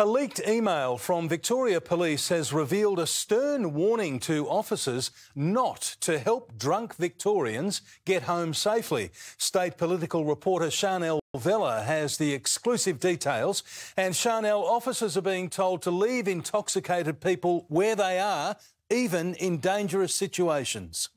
A leaked email from Victoria Police has revealed a stern warning to officers not to help drunk Victorians get home safely. State political reporter Chanel Vella has the exclusive details. And Chanel, officers are being told to leave intoxicated people where they are, even in dangerous situations.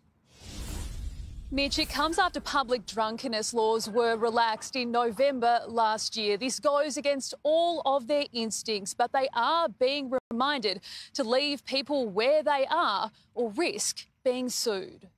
Mitch, it comes after public drunkenness laws were relaxed in November last year. This goes against all of their instincts, but they are being reminded to leave people where they are or risk being sued.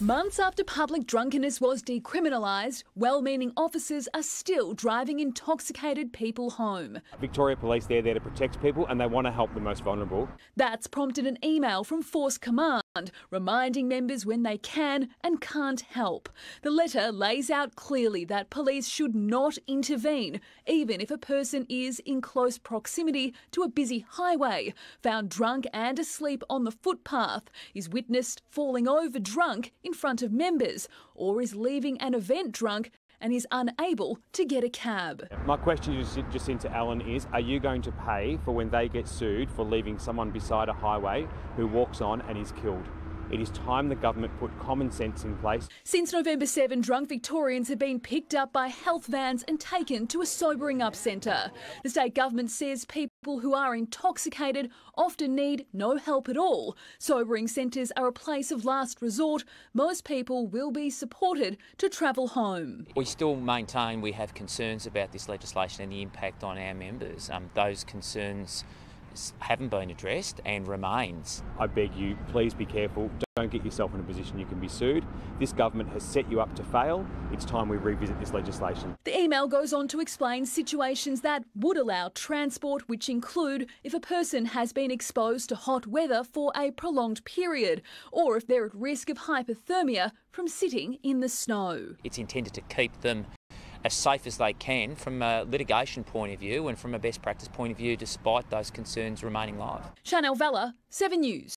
Months after public drunkenness was decriminalised, well meaning officers are still driving intoxicated people home. Victoria Police, they're there to protect people and they want to help the most vulnerable. That's prompted an email from Force Command reminding members when they can and can't help. The letter lays out clearly that police should not intervene, even if a person is in close proximity to a busy highway, found drunk and asleep on the footpath, is witnessed falling over drunk in front of members, or is leaving an event drunk and is unable to get a cab. My question Jacinta Allan is Are you going to pay for when they get sued for leaving someone beside a highway who walks on and is killed? It is time the government put common sense in place. Since November 7, drunk Victorians have been picked up by health vans and taken to a sobering up centre. The state government says people who are intoxicated often need no help at all. Sobering centres are a place of last resort. Most people will be supported to travel home. We still maintain we have concerns about this legislation and the impact on our members. Um, those concerns haven't been addressed and remains. I beg you, please be careful. Don't get yourself in a position you can be sued. This government has set you up to fail. It's time we revisit this legislation. The email goes on to explain situations that would allow transport, which include if a person has been exposed to hot weather for a prolonged period, or if they're at risk of hypothermia from sitting in the snow. It's intended to keep them as safe as they can from a litigation point of view and from a best practice point of view, despite those concerns remaining live. Chanel Vella, 7 News.